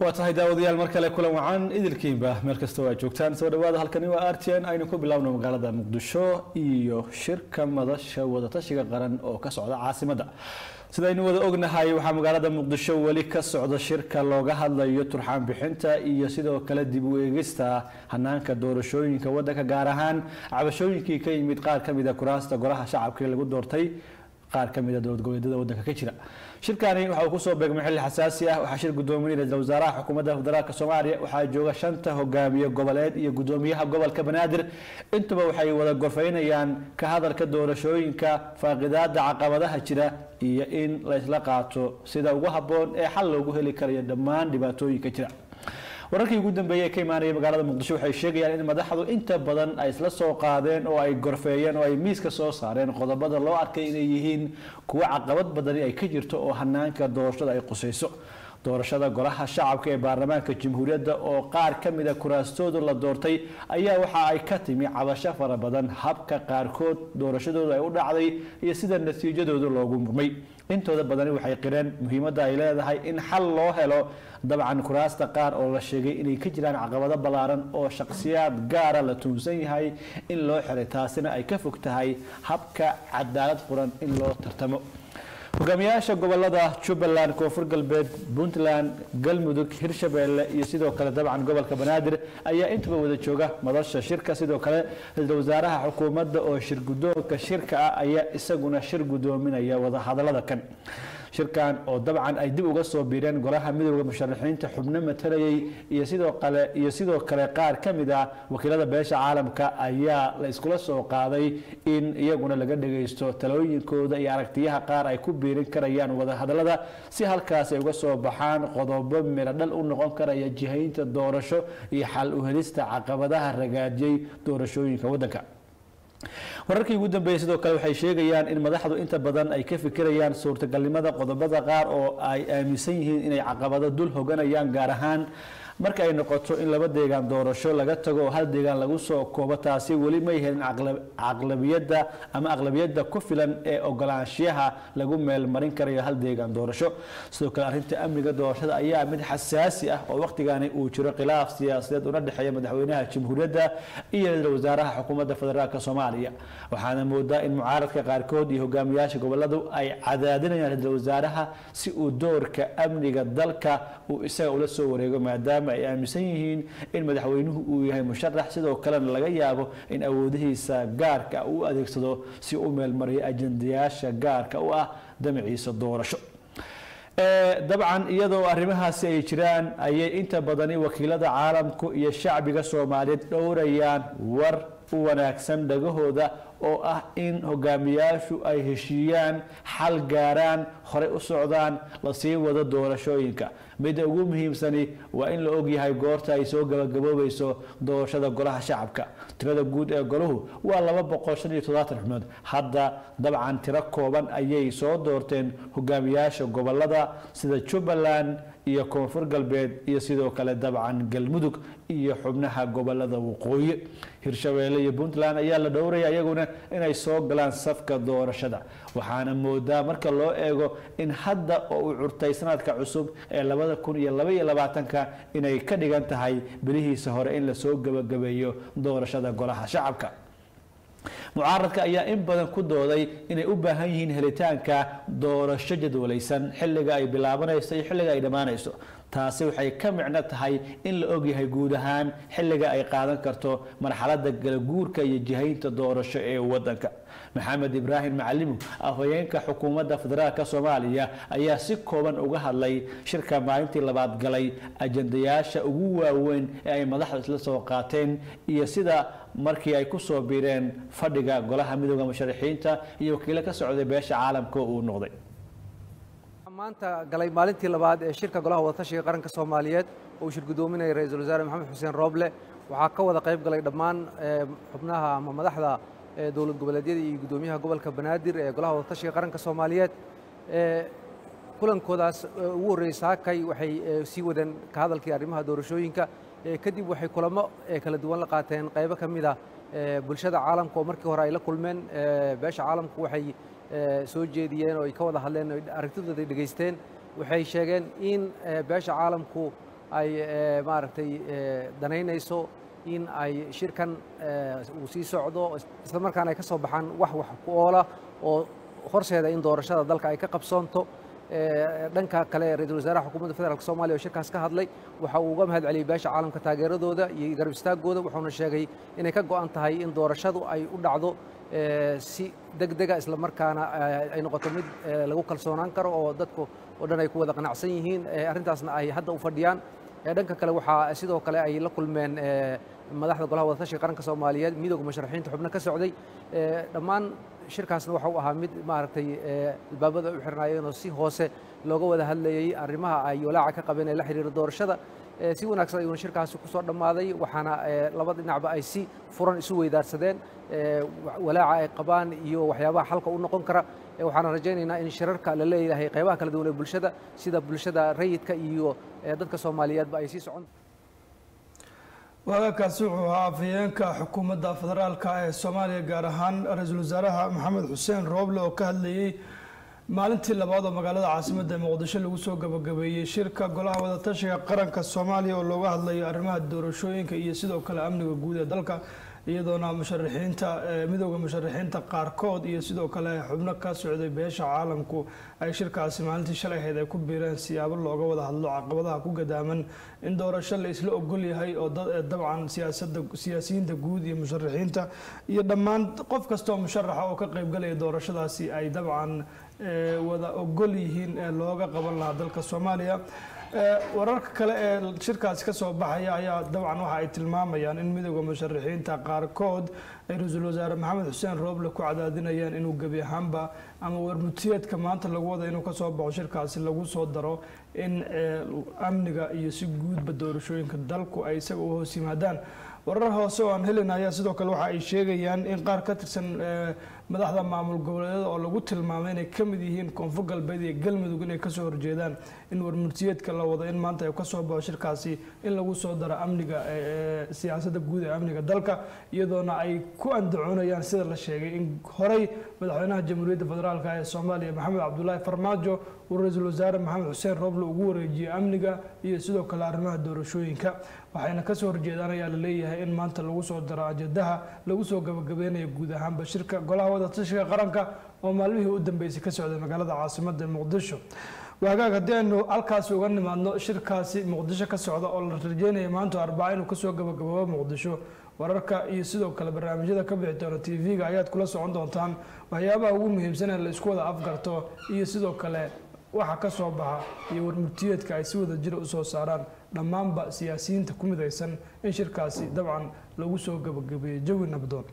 waa tahay daawadayaal mar kale kulan wacan idilkiinba meel kasta waa joogtaan. Soo dhawaada halkani waa r t n. Aynu ku bilaabno magaalada muqdisho iyo shirka madasha wadatashiga qaran oo ka socda caasimadda sidaynu wada ognahay waxaa magaalada muqdisho weli ka socda shirka looga hadlayo turxaan bixinta iyo sidoo kale dib u eegista hanaanka doorashooyinka wadanka gaar ahaan cabashooyinkii ka yimid qaar ka mida kuraasta golaha shacabka lagu doortay qaar ka mida dowlad goboleedyada wadanka ka jira shirkani waxa uu ku soo beegmay xilli xasaasi ah. Waxaa shir gudoominaya ra'iisul wasaaraha xukuumadda federaalk soomaaliya waxaa jooga shanta hogaamiye goboleed iyo gudoomiyaha gobolka banaadir. Intuba waxay wada gorfaynayaan ka hadalka doorashooyinka faaqidaada caqabadaha jira iyo in laysla qaato sida ugu habboon ee xal loogu heli karayo dhammaan dhibaatooyinka jira wararkii ugu dambeeyey ee ka imaanaya magaalada muqdisho waxay sheegayaan in madaxdu inta badan ay isla soo qaadeen oo ay gorfeeyeen oo ay miiska soo saareen qodobada loo arkay inay yihiin kuwo caqabad badani ay ka jirto oo hanaanka doorashada ay qusayso. Doorashada golaha shacabka ee baarlamaanka jamhuuriyadda oo qaar ka mida kuraastoodu la doortay ayaa waxa ay ka timi cabasho fara badan. Habka qaarkood doorashadoodu ay u dhacday iyo sida natiijadooda loogu murmay intooda badani waxay qireen muhiimadda ay leedahay in xal loo helo dabcan kuraasta qaar oo la sheegay inay ka jiraan caqabado ballaaran oo shakhsiyaad gaara la tuunsan yahay in loo xiray taasina ay ka fog tahay habka cadaalad furan in loo tartamo hogaamiyaasha gobollada jubbaland koonfur galbeed puntland galmudug hirshabeelle iyo sidoo kale dabcan gobolka banaadir ayaa intuba wada jooga madasha shirka. Sidoo kale ra'iisul wasaaraha xukuumadda oo shir gudoonka shirka ah ayaa isaguna shir gudoominaya wadahadalada kan shirkan oo dabcan ay dib uga soo biireen golaha midooda musharaxiinta xubno matalayay iyo sidoo kale iyo sidoo kale qaar ka mid ah wakiilada beesha caalamka ayaa la iskula soo qaaday in iyaguna laga dhagaysto talooyinkooda iyo aragtiyaha qaar ay ku biirin karayaan wadahadalada si halkaas ay uga soo baxaan qodobo midho dhal u noqon karaya jihaynta doorasho iyo xal u helista caqabadaha ragaajiyey doorashooyinka waddanka wararkii ugu dambeeyey sidoo kale waxay sheegayaan in madaxdu inta badan ay ka fikirayaan suurtagalnimada qodobada qaar oo ay aaminsan yihiin inay caqabado dul hoganayaan gaar ahaan marka ay noqoto in laba deegaan doorasho laga tago oo hal deegaan lagu soo koobo taasi weli may helin caqlabiyadda ama aqlabiyadda ku filan ee ogolaanshiyaha lagu meelmarin karayo hal deegaan doorasho. Sidoo kale arrinta amniga doorashada ayaa mid xasaasi ah oo wakhtigani uu jiro khilaaf siyaasadeed una dhexeeya madaxweynaha jamhuuriyadda iyo wasaaraha xukuumadda federaalk soomaaliya. Waxaana moodaa in mucaaradka qaarkood iyo hogaamiyaasha goboladu ay cadaadinayaan ra'iisul wasaaraha si uu doorka amniga dalka uu isaga ula soo wareego maadaama ay aaminsan yihiin in madaxweynuhu uu yahay musharax sidoo kalena laga yaabo in awoodihiisa gaarka u adeegsado si u meelmariyo ajandayaasha gaarka u ah damaciisa doorasho. Dabcan iyadoo arrimahaasi ay jiraan ayay inta badani wakiilada caalamku iyo shacbiga soomaaliyeed dhowrayaan war u wanaagsan dhagahooda oo ah in hogaamiyaashu ay heshiiyaan xal gaaraan horey u socdaan la sii wado doorashooyinka midda ugu muhiimsani waa in la ogyahay goorta ay soo gabagaboobayso doorashada golaha shacabka. Tirada guud ee golahu waa laba boqol shan iyo toddobaatan xubnood. Hadda dabcan tiro kooban ayay soo doorteen hogaamiyaasha gobollada sida jubbaland iyo koonfur galbeed iyo sidoo kale dabcan galmudug iyo xubnaha gobollada waqooyi. Hirshabeelle iyo puntland ayaa la dhowraya iyaguna inay soo galaan safka doorashada. Waxaana moodaa marka loo eego in hadda oo uu curtay sanadka cusub ee labada kun iyo laba iyo labaatanka inay ka dhigan tahay bilihiisa hore in la soo gabagabeeyo doorashada golaha shacabka. Mucaaradka ayaa in badan ku dooday inay u baahan yihiin helitaanka doorasho jadwalaysan xilliga ay bilaabanayso iyo xilliga ay dhammaanayso taasi waxay ka micno tahay in la ogyahay guud ahaan xilliga ay qaadan karto marxalada galaguurka iyo jihaynta doorasho ee wadanka maxamed ibraahim macalimu afhayeenka xukuumadda federaalk soomaaliya ayaa si kooban uga hadlay shirka maalintii labaad galay ajandayaasha ugu waaweyn ee ay madaxda isla soo qaateen iyo sida markii ay ku soo biireen fadhiga golaha midooda musharaxiinta iyo wakiilo ka socday beesha caalamka uu noqday maanta galay maalintii labaad ee shirka golaha wadatashiga qaranka soomaaliyeed oo uu shir gudoominaya ra'iisul wasaare maxamed xuseen rooble. Waxaa ka wada qayb galay dhammaan xubnaha ama madaxda dowlad goboleedyada iyo guddoomiyaha gobolka banaadir ee golaha wadatashiga qaranka soomaaliyeed. Kulankoodaas ugu horreeyey saakay waxay sii wadeen ka hadalkii arrimaha doorashooyinka. Kadib waxay kulamo kala duwan la qaateen. Qaybo ka mid a bulshada caalamka oo markii hore ay la kulmeen beesha caalamku waxay soo jeediyeen oo ay ka wada hadleen oo aragtidooda ay dhegaysteen waxay sheegeen in beesha caalamku ay maaragtay danaynayso in ay shirkan uu sii socdo isla markaana ay ka soo baxaan wax wax ku oola oo horseeda in doorashada dalka ay ka qabsoonto dhanka kale ra'iisul wasaaraha xukuumadda federaalk soomaliya oo shirkaas ka hadlay waxa uu uga mahad celiyey beesha caalamka taageeradooda iyo garab istaagooda wuxuuna sheegay inay ka go'an tahay in doorashadu ay u dhacdo si deg dega isla markaana ay noqoto mid lagu kalsoonaan karo oo dadku oo dhan ay ku wada qanacsan yihiin arrintaasna ay hadda u fadhiyaan. Dhanka kale waxaa sidoo kale ay la kulmeen madaxda golaha wadatashiga qaranka soomaaliyeed midooda musharaxiinta xubno ka socday dhammaan shirkaasna waxa uu ahaa mid maaragtay albaabada u xirnaayeen oo si hoose looga wada hadlayey arrimaha ay walaaca ka qabeen ee la xiriira doorashada si wanaagsan ayuuna shirkaasi ku soo dhammaaday waxaana laba dhinacba ay si furan isu weydaarsadeen walaaca ay qabaan iyo waxyaabaha xalka u noqon kara waxaana rajaynaynaa in shirarka la leeyahay qaybaha kala duwan ee bulshada sida bulshada rayidka iyo dadka soomaaliyeedba ay sii socon waagaakaasi wuxuu ahaa afhayeenka xukuumadda federaalka ee soomaaliya gaar ahaan ra'iisul wasaaraha maxamed xuseen rooble oo ka hadlayey maalintii labaad oo magaalada caasimadda muqdisho lagu soo gabagabeeyey shirka golaha wadatashiga qaranka soomaaliya oo looga hadlayo arrimaha doorashooyinka iyo sidoo kale amniga guud ee dalka iyadoona musharaxiinta midooda musharaxiinta qaarkood iyo sidoo kale xubno ka socday beesha caalamku ay shirkaasi maalintii shalay ay ku biireen siyaabo looga wada hadlo caqabadaha ku gadaaman in doorasho la isla ogol yahay oo dabcan siyaasada siyaasiyiinta guud iyo musharaxiinta iyo dhammaan qof kastoo musharaxa oo ka qeybgalaya doorashadaasi ay dabcan wada ogol yihiin ee looga qaban lahaa dalka soomaaliya wararka kale ee shirkaasi ka soo baxaya ayaa dabcan waxa ay tilmaamayaan in midooda musharaxiinta qaarkood ay ra'iisul wasaare maxamed xuseen rooble ku cadaadinayaan inuu gebi ahaanba ama warmutiyeedka maanta lagu wada inuu ka soo baxo shirkaasi lagu soo daro in amniga iyo si guudba doorashooyinka dalku ay isaga u hoos yimaadaan. Warar hoose oo aan helin ayaa sidoo kale waxa ay sheegayaan in qaar ka tirsan madaxda maamul goboleedyada oo lagu tilmaamay inay ka mid yihiin koonfur galbeed iyo galmudug inay ka soo horjeedaan in warmurtiyeedka la wado in maanta ay ka soo baxo shirkaasi in lagu soo daro amniga siyaasadda guud ee amniga dalka iyadoona ay ku andacoonayaan sida la sheegay. In horey madaxweynaha jamhuuriyadda federaalk ee soomaaliya maxamed cabdulaahi farmaajo uu ra'iisul wasaare maxamed xuseen rooble ugu wareejiyey amniga iyo sidoo kale arrimaha doorashooyinka. Waxayna ka soo horjeedaan ayaa la leeyahay in maanta lagu soo daro ajadaha lagu soo gabagabeynayo guud ahaanba shirka golaha wadatashiga qaranka oo maalmihii u dambeysay ka socday magaalada caasimada muqdisho. Waagaag haddii aynu halkaasi uga nimaadno shirkaasi muqdisho ka socda oo la rajeynaya maanta arbaca inuu ka soo gabagaboobo muqdisho. Wararka iyo sidoo kale barnaamijyada ka bixi doona t v-ga ayaad kula socon doontaan waxyaabaha ugu muhiimsan ee la isku wada afgarto iyo sidoo kale waxa ka soo baxa iyo warmurtiyeedka ay si wada jira u soo saaraan dhammaanba siyaasiyiinta ku midaysan in shirkaasi dabcan lagu soo gabagabeeyey jawi nabdoon